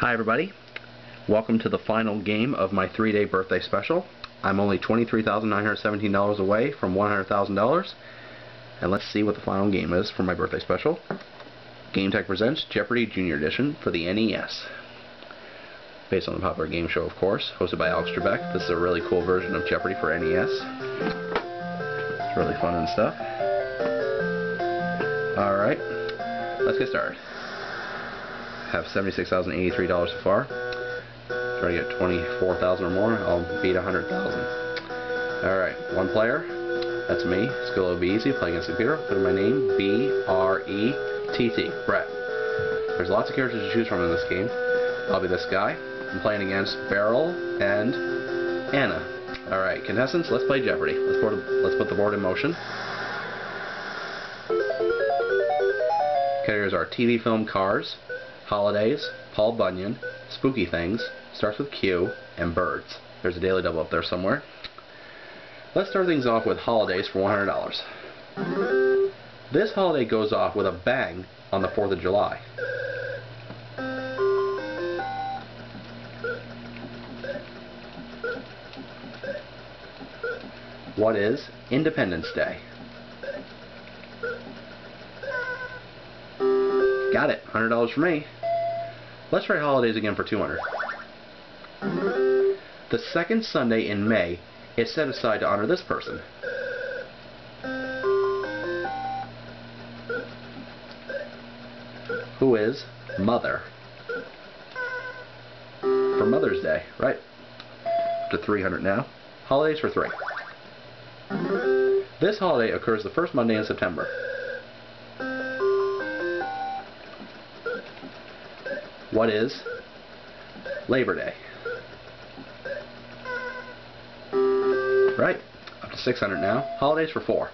Hi everybody. Welcome to the final game of my three-day birthday special. I'm only $23,917 away from $100,000 and let's see what the final game is for my birthday special. GameTek presents Jeopardy! Junior Edition for the NES. Based on the popular game show, of course, hosted by Alex Trebek. This is a really cool version of Jeopardy! for NES. It's really fun and stuff. Alright, let's get started have $76,083 so far. Try to get 24,000 or more. I'll beat 100,000. Alright, one player. That's me. Skill will be easy. Play against the computer. Put in my name. B-R-E-T-T. Brett. There's lots of characters to choose from in this game. I'll be this guy. I'm playing against Beryl and Anna. Alright, contestants, let's play Jeopardy. Let's, board, let's put the board in motion. Okay, Categories are TV, film, cars, Holidays, Paul Bunyan, Spooky Things, starts with Q, and Birds. There's a daily double up there somewhere. Let's start things off with Holidays for $100. This holiday goes off with a bang on the 4th of July. What is Independence Day? Got it. $100 for me. Let's try holidays again for 200 The second Sunday in May is set aside to honor this person. Who is Mother? For Mother's Day, right? To 300 now. Holidays for 3. This holiday occurs the first Monday in September. What is Labor Day? Right, up to 600 now. Holidays for 4.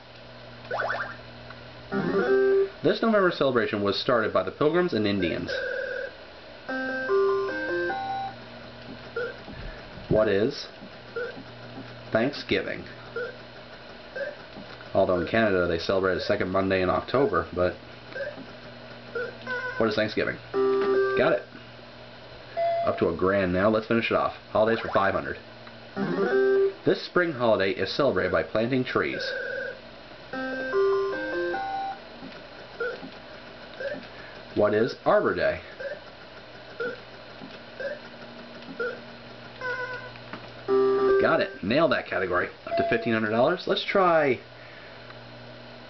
This November celebration was started by the Pilgrims and Indians. What is Thanksgiving? Although in Canada they celebrate the second Monday in October, but what is Thanksgiving? Got it. Up to a grand now. Let's finish it off. Holidays for 500. This spring holiday is celebrated by planting trees. What is Arbor Day? Got it. Nailed that category. Up to $1,500. Let's try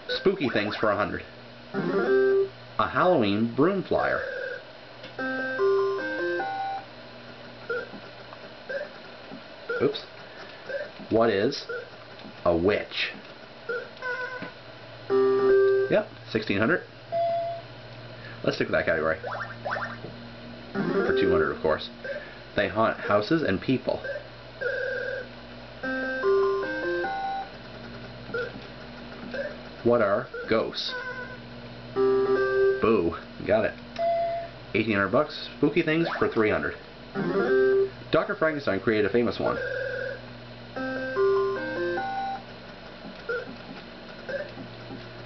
spooky things for 100 A Halloween broom flyer. Oops. What is a witch? Yep, 1600. Let's stick with that category. For 200, of course. They haunt houses and people. What are ghosts? Boo. Got it. 1800 bucks. Spooky things for 300. Dr. Frankenstein created a famous one.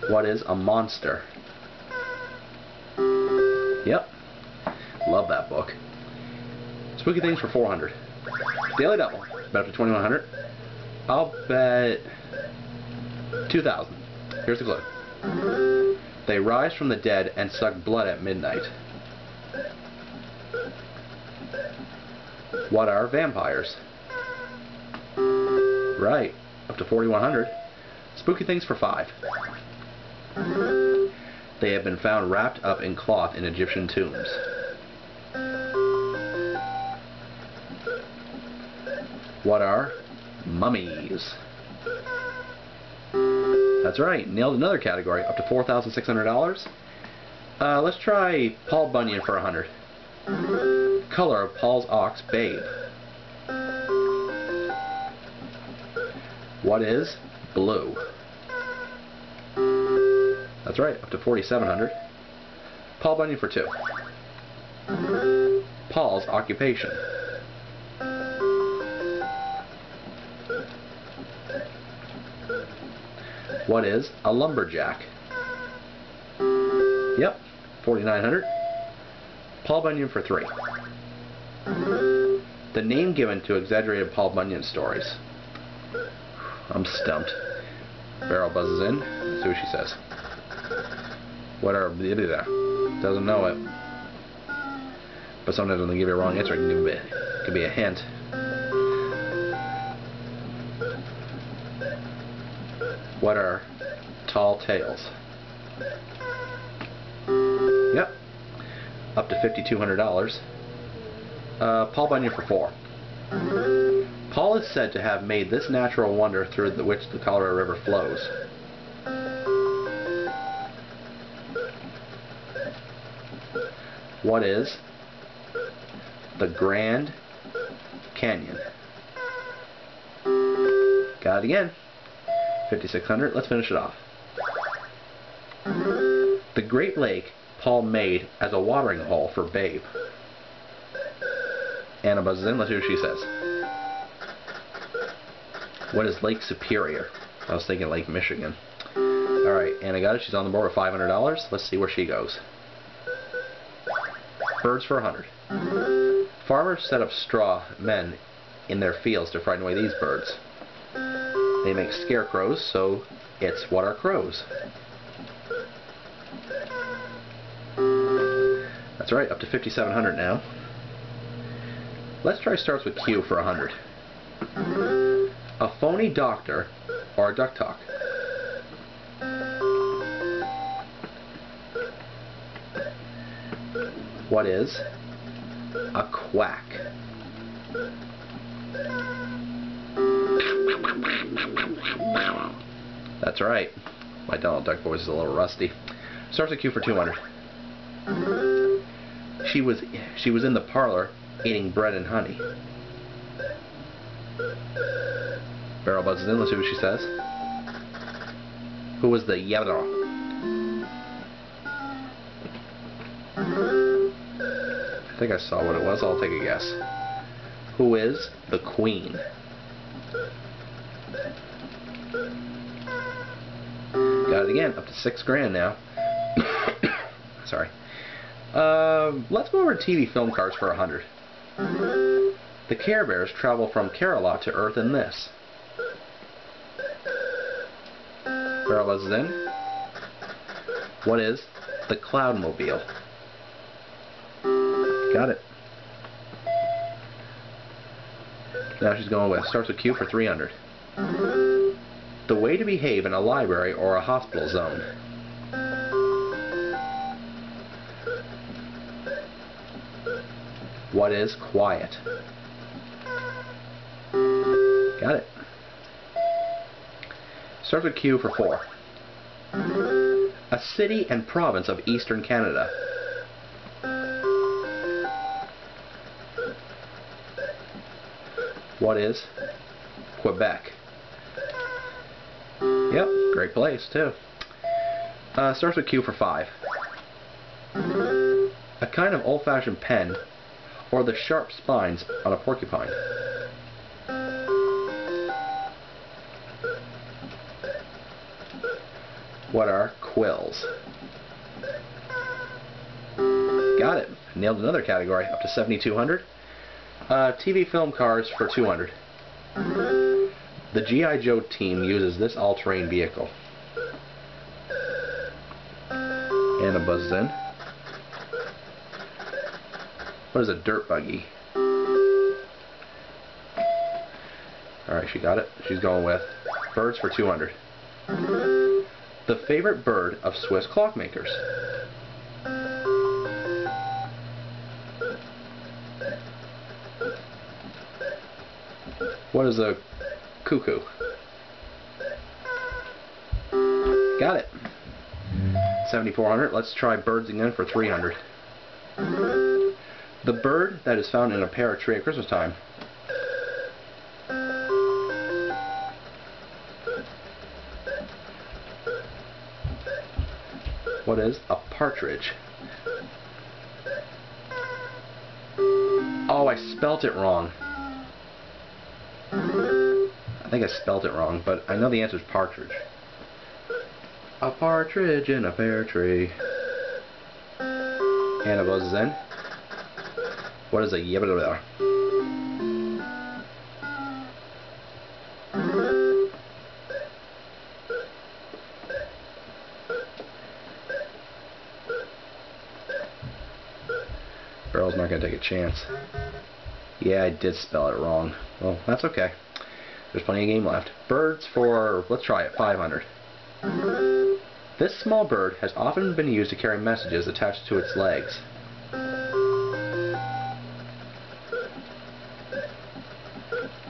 What is a monster? Yep. Love that book. Spooky Things for 400. Daily Double. Bet up to 2100. I'll bet 2000. Here's the clue. They rise from the dead and suck blood at midnight. What are vampires? Right. Up to 4100. Spooky Things for 5. They have been found wrapped up in cloth in Egyptian tombs. What are mummies? That's right, nailed another category, up to $4,600. Uh, let's try Paul Bunyan for 100 Color of Paul's ox, Babe. What is blue? That's right, up to 4,700. Paul Bunyan for two. Paul's occupation. What is a lumberjack? Yep, 4,900. Paul Bunyan for three. The name given to exaggerated Paul Bunyan stories. I'm stumped. Beryl buzzes in. See what she says. What are there? doesn't know it. But sometimes when they give you a wrong answer, it can, it can be a hint. What are tall tales? Yep. Up to $5,200. Uh, Paul Bunyan for four. Paul is said to have made this natural wonder through the, which the Colorado River flows. What is the Grand Canyon? Got it again. 5600. Let's finish it off. The Great Lake Paul made as a watering hole for Babe. Anna buzzes in. Let's see what she says. What is Lake Superior? I was thinking Lake Michigan. Alright, Anna got it. She's on the board with $500. Let's see where she goes. Birds for 100 Farmers set up straw men in their fields to frighten away these birds. They make scarecrows, so it's what are crows? That's right, up to 5,700 now. Let's try starts with Q for 100. A phony doctor or a duck talk. What is a quack? That's right. My Donald Duck voice is a little rusty. Starts with Q for 200. She was she was in the parlor eating bread and honey. Beryl buzzes in. Let's see what she says. Who was the yabba? I think I saw what it was. I'll take a guess. Who is the queen? Got it again. Up to six grand now. Sorry. Uh, let's go over TV film cards for a hundred. The Care Bears travel from Care-a-Lot to Earth in this. Buzzes in. What is the Cloudmobile? Got it. Now she's going with. Starts with Q for 300. The way to behave in a library or a hospital zone. What is quiet? Got it. Starts with Q for 4. A city and province of eastern Canada. What is Quebec? Yep, great place too. Uh, starts with Q for 5. A kind of old-fashioned pen, or the sharp spines on a porcupine. What are quills? Got it. Nailed another category, up to 7,200. Uh, TV film cars for 200. The G.I. Joe team uses this all-terrain vehicle. Anna buzzes in. What is a dirt buggy? Alright, she got it. She's going with birds for 200. The favorite bird of Swiss clockmakers. What is a cuckoo? Got it. 7400. Let's try birds again for 300. The bird that is found in a pear tree at Christmas time. What is a partridge? Oh, I spelt it wrong. I think I spelt it wrong, but I know the answer is partridge. A partridge in a pear tree. Anna buzzes in. What is a yabba Earl's not going to take a chance. Yeah, I did spell it wrong. Well, that's okay. There's plenty of game left. Birds for, let's try it, 500. This small bird has often been used to carry messages attached to its legs.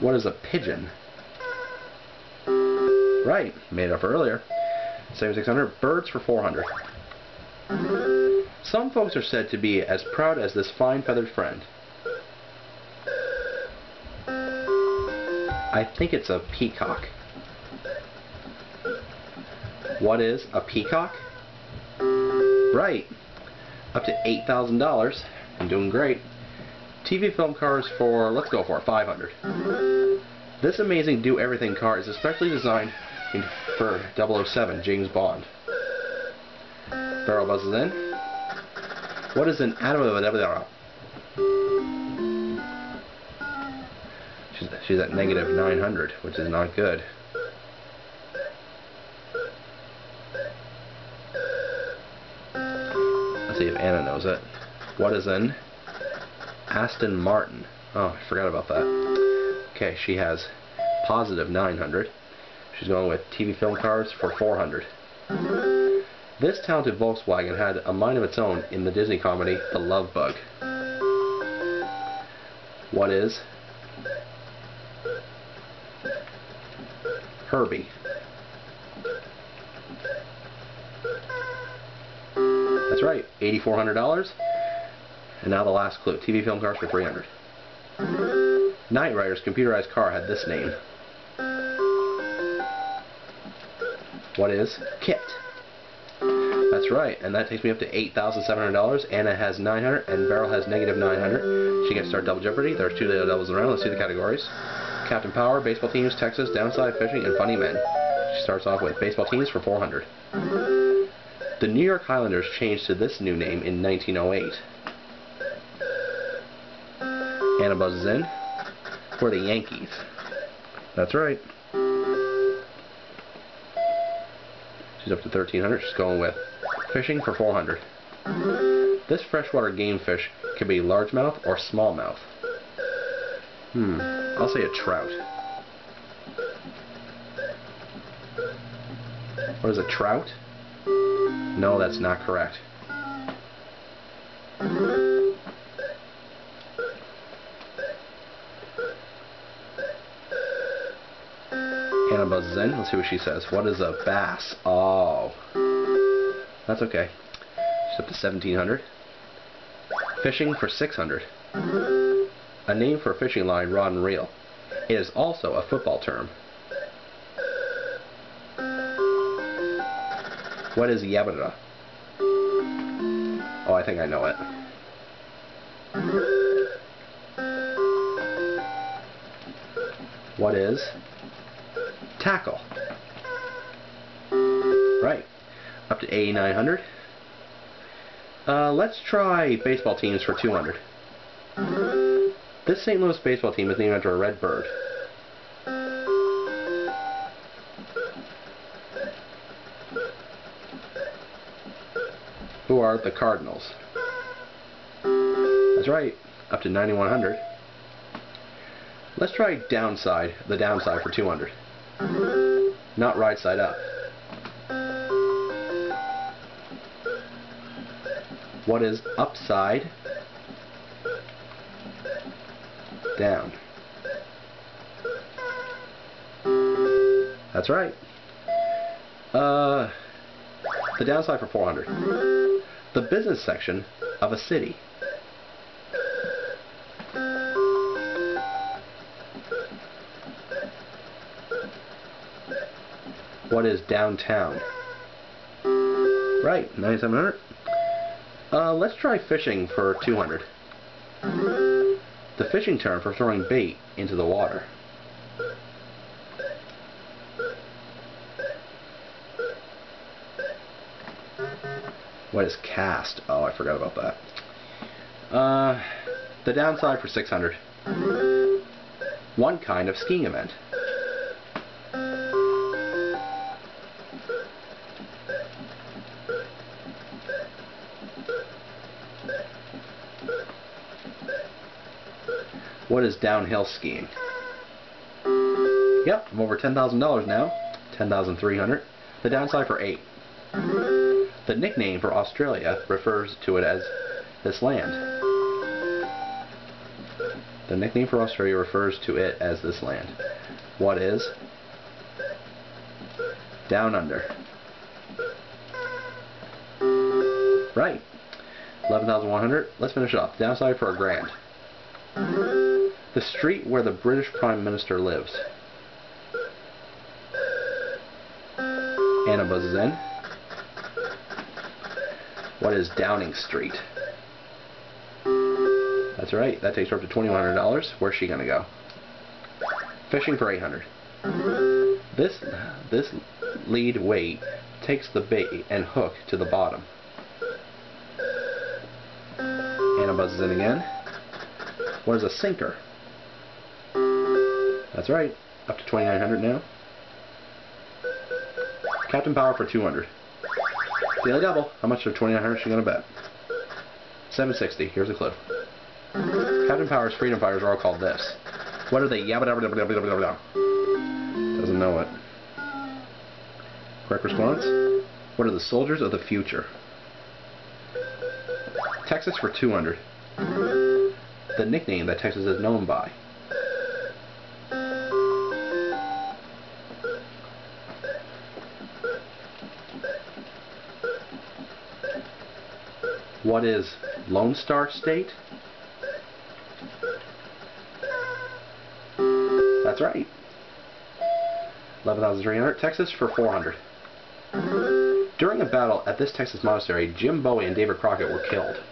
What is a pigeon? Right, made up earlier. Same 600, Birds for 400. Some folks are said to be as proud as this fine feathered friend. I think it's a peacock. What is a peacock? Right. Up to $8,000. I'm doing great. TV film cars for, let's go for it, 500. This amazing do-everything car is especially designed for 007, James Bond. Beryl buzzes in. What is an atom? Of another? She's, she's at negative 900, which is not good. Let's see if Anna knows it. What is an Aston Martin? Oh, I forgot about that. Okay, she has positive 900. She's going with TV film cars for 400. This talented Volkswagen had a mind of its own in the Disney comedy The Love Bug. What is Herbie? That's right, $8,400. And now the last clue, TV film cars for 300. Knight Rider's computerized car had this name. What is KITT? That's right, and that takes me up to $8,700. Anna has 900 and Beryl has negative 900. She gets start double jeopardy. There's two doubles around. Let's see the categories. Captain Power, baseball teams, Texas, downside fishing, and funny men. She starts off with baseball teams for 400. The New York Highlanders changed to this new name in 1908. Anna buzzes in for the Yankees. That's right. She's up to 1300. She's going with fishing for 400. This freshwater game fish can be largemouth or smallmouth. Hmm, I'll say a trout. What is a trout? No, that's not correct. Buzzes. Let's see what she says. What is a bass? Oh. That's okay. She's up to 1700 Fishing for 600 A name for a fishing line, rod and reel. It is also a football term. What is yabada? Oh, I think I know it. What is tackle? Right. Up to 8,900. Uh, let's try baseball teams for 200. This St. Louis baseball team is named after a red bird. Who are the Cardinals? That's right, up to 9100. Let's try downside, the downside for 200. Not right side up. What is upside down? That's right. Uh, the downside for 400. The business section of a city. What is downtown? Right, 9700. Uh, let's try fishing for 200. The fishing term for throwing bait into the water. What is cast? Oh, I forgot about that. Uh, The downside for 600. One kind of skiing event. What is downhill skiing? Yep, I'm over $10,000 now. 10,300. The downside for 8. The nickname for Australia refers to it as this land. The nickname for Australia refers to it as this land. What is? Down under. Right. 11,100. Let's finish it off. Downside for a grand. The street where the British Prime Minister lives. Anna buzzes in. What is Downing Street? That's right. That takes her up to $2,100. Where's she going to go? Fishing for 800 This this lead weight takes the bait and hook to the bottom. Anna buzzes in again. What is a sinker? That's right. Up to 2900 now. Captain Power for 200 Daily double. How much of 2900 she going to bet? 760. Here's a clue. Captain Power's freedom fighters are all called this. What are they? Yabba dabba dabba dabba dabba dabba. Doesn't know it. Correct response? What are the soldiers of the future? Texas for 200. The nickname that Texas is known by. What is Lone Star State? That's right. 11,300. Texas for 400. During a battle at this Texas monastery, Jim Bowie and David Crockett were killed.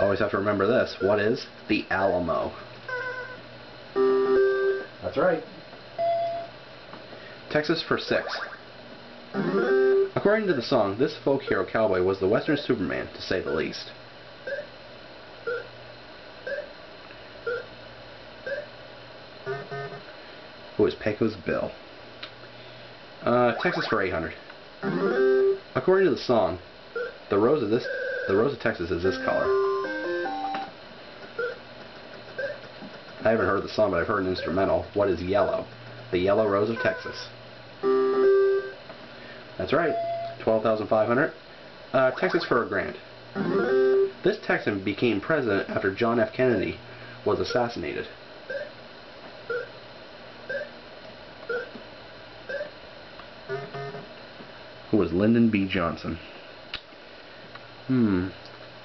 Always have to remember this. What is the Alamo? That's right. Texas for 6. According to the song, this folk hero cowboy was the Western Superman, to say the least. Who is Pecos Bill? Uh, Texas for 800. According to the song, the rose of this, the rose of Texas is this color. I haven't heard the song, but I've heard an instrumental. What is yellow? The yellow rose of Texas. That's right. 12,500. Uh, Texas for a grand. This Texan became president after John F. Kennedy was assassinated. Who was Lyndon B. Johnson. Hmm.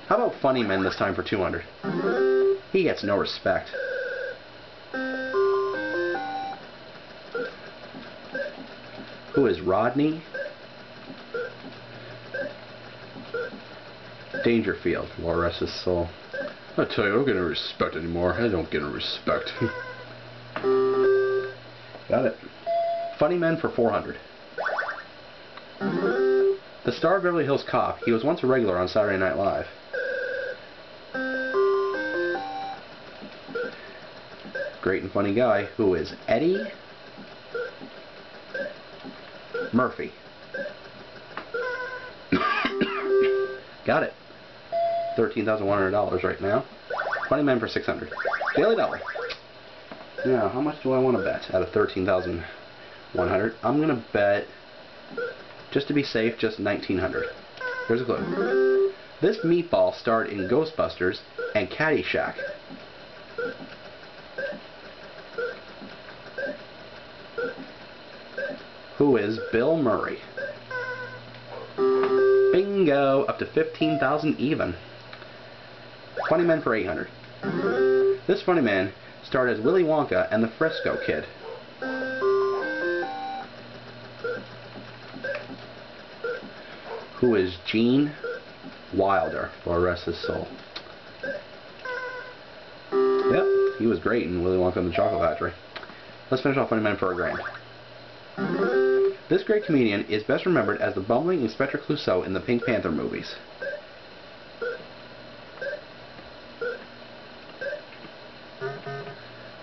How about Funny Men this time for 200? He gets no respect. Who is Rodney Dangerfield, Lord rest his soul. I tell you, I don't get any respect anymore. I don't get any respect. Got it. Funny Men for 400. The star of Beverly Hills Cop, he was once a regular on Saturday Night Live. Great and funny guy, who is Eddie Murphy. $13,100 right now. 20 men for 600 Daily double. Now, how much do I want to bet out of 13,100? I'm going to bet, just to be safe, just 1,900. Here's a clue. This meatball starred in Ghostbusters and Caddyshack. Who is Bill Murray? Bingo! Up to 15,000 even. Funny Men for 800. This funny man starred as Willy Wonka and the Frisco Kid. Who is Gene Wilder, for rest his soul. Yep, he was great in Willy Wonka and the Chocolate Factory. Let's finish off Funny Men for a grand. This great comedian is best remembered as the bumbling Inspector Clouseau in the Pink Panther movies.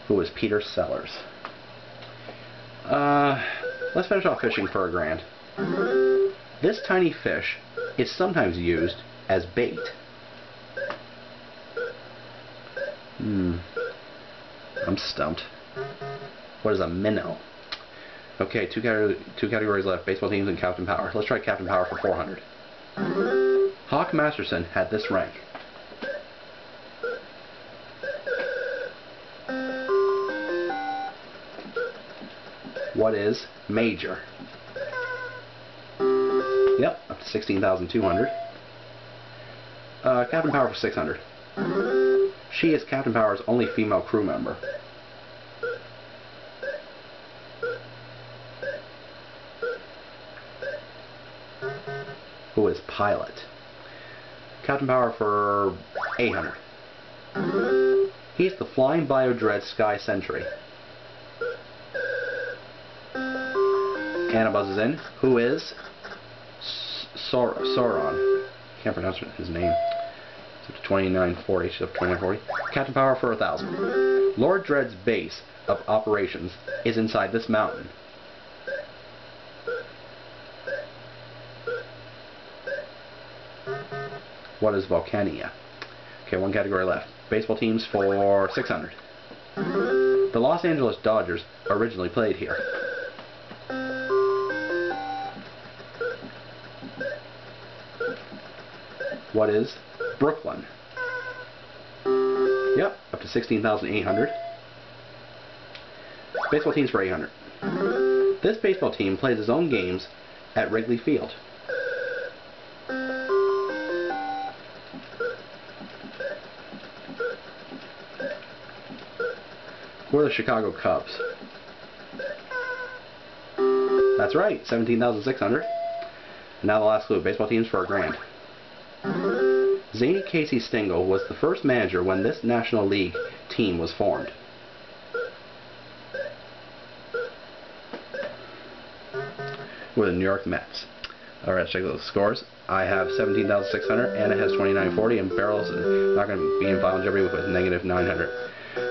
Who is Peter Sellers? Uh, let's finish off fishing for a grand. This tiny fish is sometimes used as bait. Hmm. I'm stumped. What is a minnow? Okay, two, two categories left. Baseball teams and Captain Power. Let's try Captain Power for 400. Hawk Masterson had this rank. What is Major? Yep, up to 16,200. Uh, Captain Power for 600. She is Captain Power's only female crew member. Who is Pilot? Captain Power for 800. He's the Flying Biodread Sky Sentry. Anna buzzes in. Who is Sor Sauron? Can't pronounce his name. It's up to 2940. She's up to 2940. Captain Power for a thousand. Lord Dread's base of operations is inside this mountain. What is Volcania? Okay, one category left. Baseball teams for 600. The Los Angeles Dodgers originally played here. What is Brooklyn? Yep, up to 16,800. Baseball teams for 800. This baseball team plays its own games at Wrigley Field. We're the Chicago Cubs. That's right, 17,600. Now the last clue, baseball teams for a grand. Zany Casey Stengel was the first manager when this National League team was formed. We're the New York Mets. Alright, check those scores. I have 17,600, Anna has 2940, and Beryl's not going to be in Final Jeopardy with a negative 900.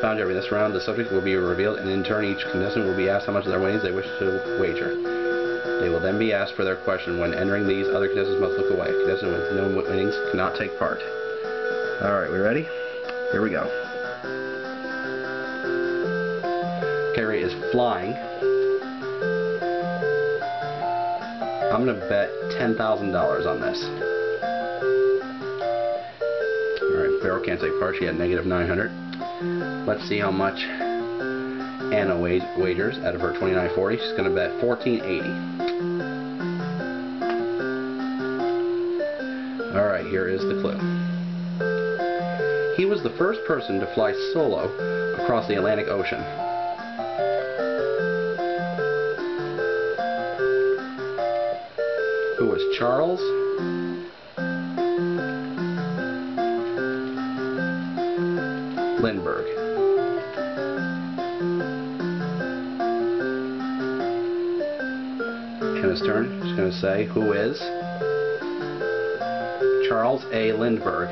Final Jeopardy. This round, the subject will be revealed, and in turn, each contestant will be asked how much of their winnings they wish to wager. They will then be asked for their question. When entering these, other contestants must look away. Contestants with no winnings cannot take part. Alright, we ready? Here we go. Carrie is flying. I'm going to bet $10,000 on this. Alright, Beryl can't take part. She had negative 900. Let's see how much Anna wagers out of her 2940. She's going to bet 1480. Here is the clue. He was the first person to fly solo across the Atlantic Ocean. Who was Charles Lindbergh. Anna's turn. She's going to say, who is Charles A. Lindbergh.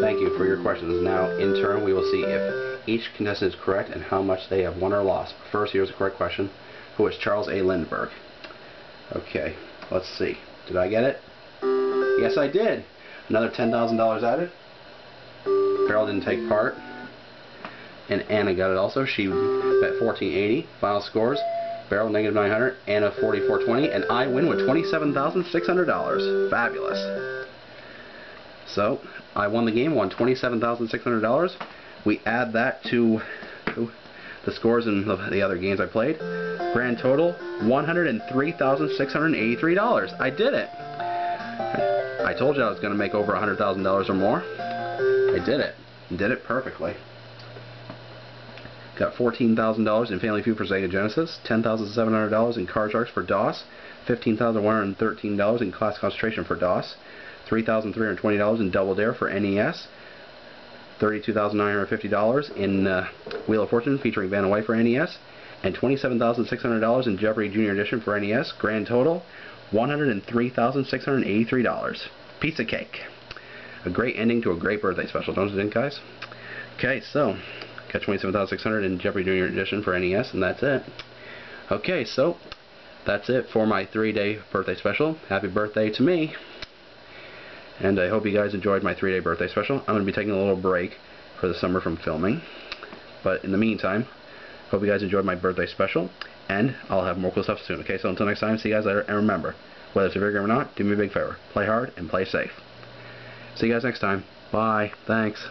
Thank you for your questions. Now, in turn, we will see if each contestant is correct and how much they have won or lost. First, here's a correct question. Who is Charles A. Lindbergh? Okay, let's see. Did I get it? Yes, I did. Another $10,000 added. Carol didn't take part. And Anna got it also. She bet 1480. Final scores. Beryl negative 900, Anna 4420, and I win with $27,600. Fabulous. So, I won the game, won $27,600. We add that to the scores in the, the other games I played. Grand total, $103,683. I did it. I told you I was going to make over $100,000 or more. I did it. Did it perfectly. Got $14,000 in Family Feud for Sega Genesis, $10,700 in Card Sharks for DOS, $15,113 in Classic Concentration for DOS, $3,320 in Double Dare for NES, $32,950 in uh, Wheel of Fortune featuring Vanna White for NES, and $27,600 in Jeopardy Junior Edition for NES. Grand total, $103,683. Pizza cake. A great ending to a great birthday special, don't you think, guys? Okay, so, got 27600 in Jeopardy Junior Edition for NES, and that's it. Okay, so, that's it for my three-day birthday special. Happy birthday to me. And I hope you guys enjoyed my three-day birthday special. I'm going to be taking a little break for the summer from filming. But in the meantime, hope you guys enjoyed my birthday special. And I'll have more cool stuff soon. Okay, so until next time, see you guys later. And remember, whether it's a video game or not, do me a big favor. Play hard and play safe. See you guys next time. Bye. Thanks.